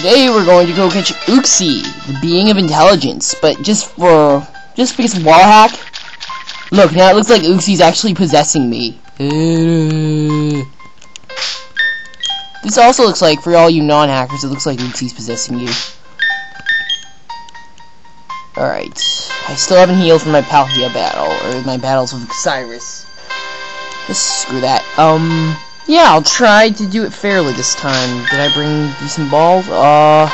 Today we're going to go catch Uxie, the being of intelligence, but just for just because wall hack. Look, now it looks like Uxie's actually possessing me. This also looks like, for all you non-hackers, it looks like Uxie's possessing you. Alright. I still haven't healed from my Palkia battle, or my battles with Cyrus. Just screw that. Um, yeah, I'll try to do it fairly this time. Did I bring decent balls? Uh...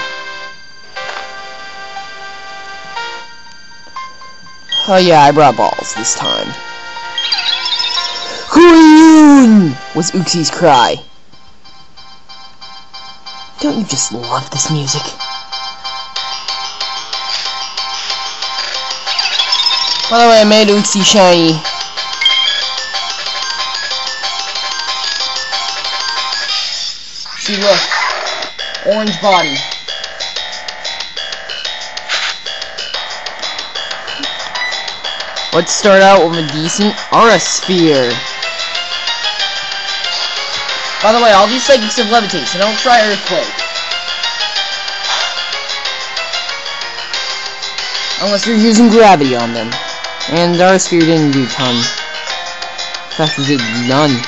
Oh yeah, I brought balls this time. Queen! was Uxie's cry. Don't you just love this music? By the way, I made Uxie shiny. See, look. Orange body. Let's start out with a decent Aura Sphere. By the way, all these psychics have levitate, so don't try Earthquake. Unless you're using gravity on them. And Aura Sphere didn't do ton. In fact, it did none.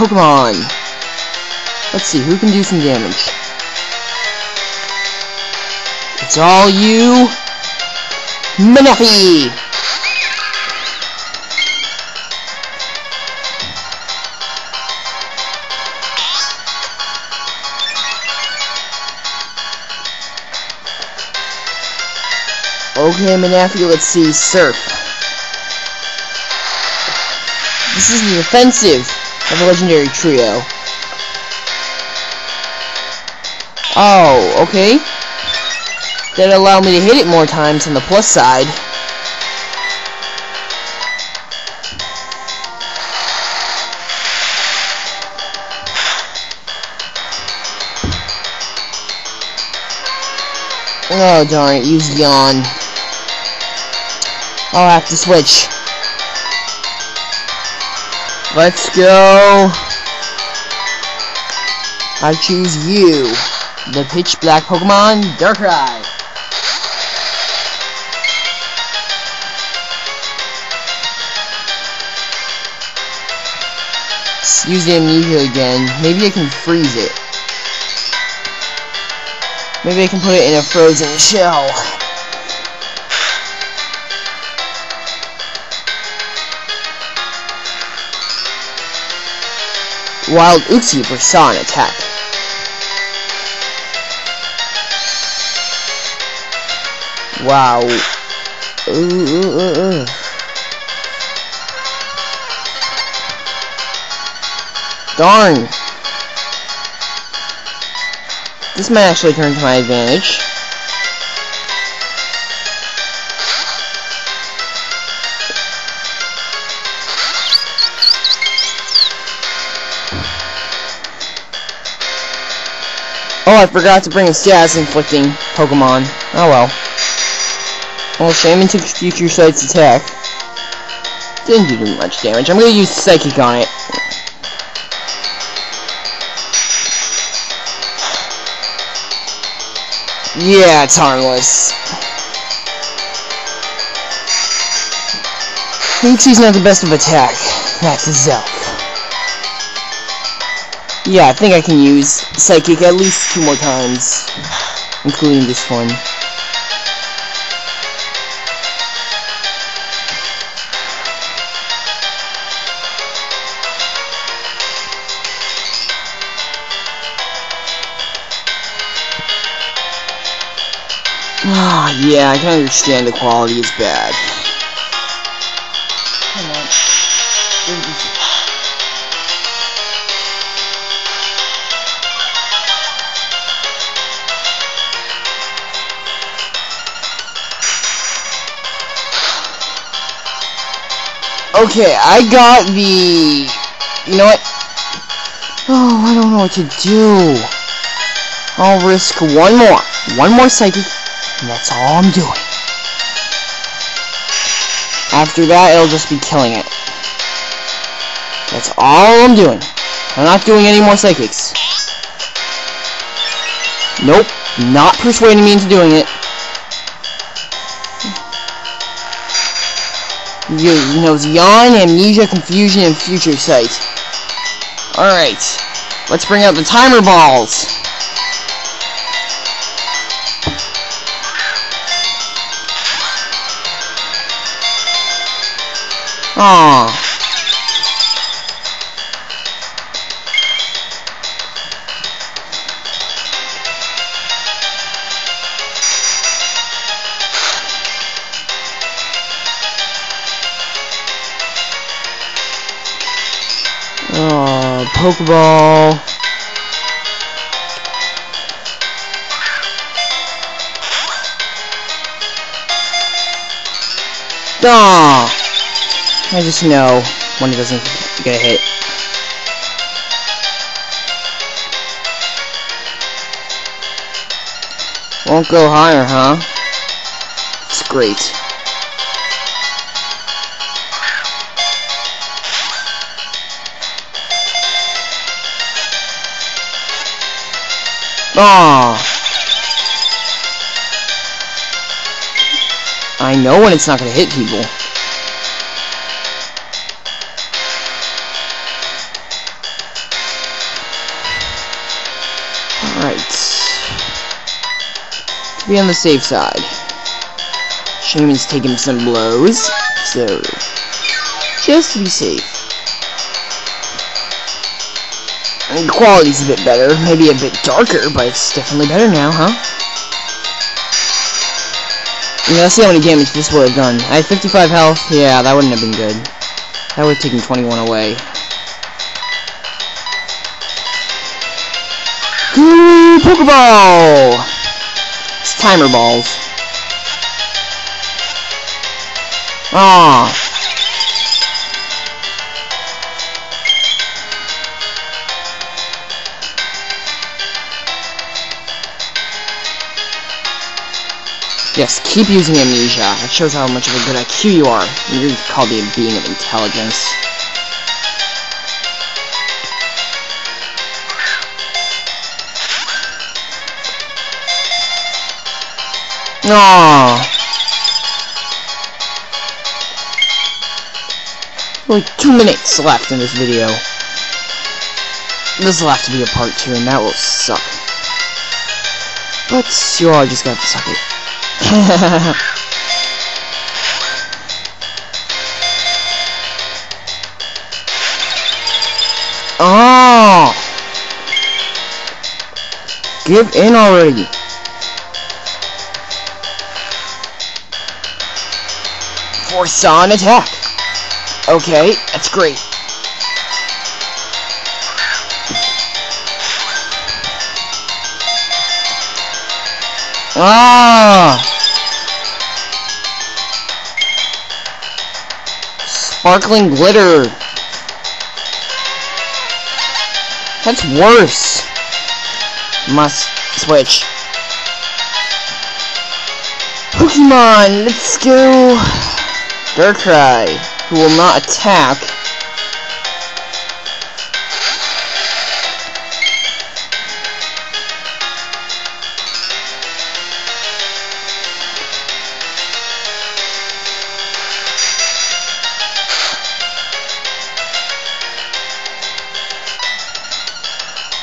Pokemon. Let's see, who can do some damage? It's all you, Manaphy! Okay, Manaphy, let's see, Surf. This is the offensive of a legendary trio. Oh, okay. That allow me to hit it more times on the plus side. Oh darn it, use yawn. I'll have to switch. Let's go. I choose you, the pitch black Pokemon, Darkrai. Use the Amnesia again. Maybe I can freeze it. Maybe I can put it in a frozen shell. Wild Uxie saw an attack. Wow. Ooh, ooh, ooh, Darn. This might actually turn to my advantage. I forgot to bring a status inflicting Pokemon. Oh well. Well, Shaymin took Future Sight's attack. Didn't do much damage. I'm gonna use Psychic on it. Yeah, it's harmless. He's not the best of attack. That's Azelf. Yeah, I think I can use Psychic at least two more times, including this one. Ah, yeah, I can understand the quality is bad. Okay, I got the... You know what? Oh, I don't know what to do. I'll risk one more. One more psychic, and that's all I'm doing. After that, it'll just be killing it. That's all I'm doing. I'm not doing any more psychics. Nope, not persuading me into doing it. You knows yawn, amnesia, confusion, and future sight. Alright, let's bring out the timer balls. Aww. Pokeball. Aw. I just know when it doesn't get a hit. Won't go higher, huh? It's great. Aww. I know when it's not gonna hit people. Alright. To be on the safe side. Shaymin's taking some blows, so just to be safe. The quality's a bit better, maybe a bit darker, but it's definitely better now, huh? Yeah, let's see how many damage this would have done. I had 55 health. Yeah, that wouldn't have been good. That would have taken 21 away. Pokeball! It's timer balls. Ah. Yes, keep using amnesia. It shows how much of a good IQ you are. You're called a being of intelligence. No. Only two minutes left in this video. This will have to be a part two, and that will suck. But you all just got to suck it. oh! Give in already. Force on attack. Okay, that's great. Ah! Sparkling glitter. That's worse. Must switch. Pokemon, let's go. Darkrai, who will not attack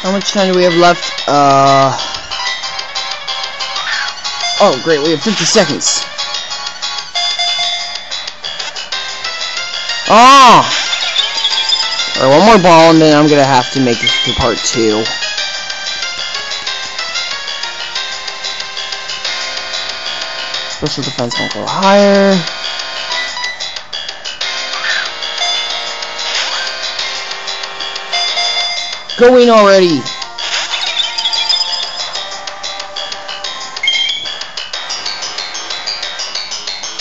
How much time do we have left? Uh... Oh, great, we have 50 seconds. Oh! Alright, one more ball, and then I'm gonna have to make this to part two. Special defense won't go higher. Going already!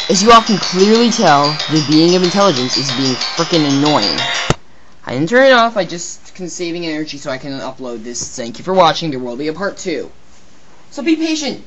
As you all can clearly tell, the being of intelligence is being freaking annoying. I didn't turn it off, I just can saving energy so I can upload this. Thank you for watching, there will be a part 2. So be patient!